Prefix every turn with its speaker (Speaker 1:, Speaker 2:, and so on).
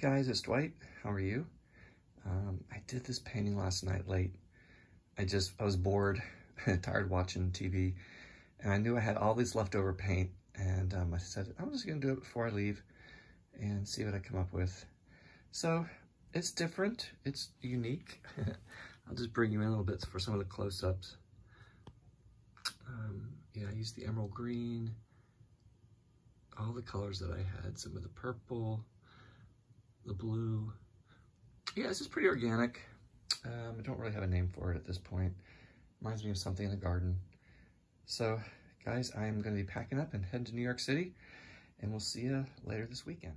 Speaker 1: Guys, it's Dwight. How are you? Um, I did this painting last night late. I just, I was bored, tired watching TV, and I knew I had all this leftover paint, and um, I said, I'm just gonna do it before I leave and see what I come up with. So, it's different, it's unique. I'll just bring you in a little bit for some of the close-ups. Um, yeah, I used the emerald green, all the colors that I had, some of the purple, the blue. Yeah, this is pretty organic. Um, I don't really have a name for it at this point. Reminds me of something in the garden. So, guys, I'm going to be packing up and heading to New York City, and we'll see you later this weekend.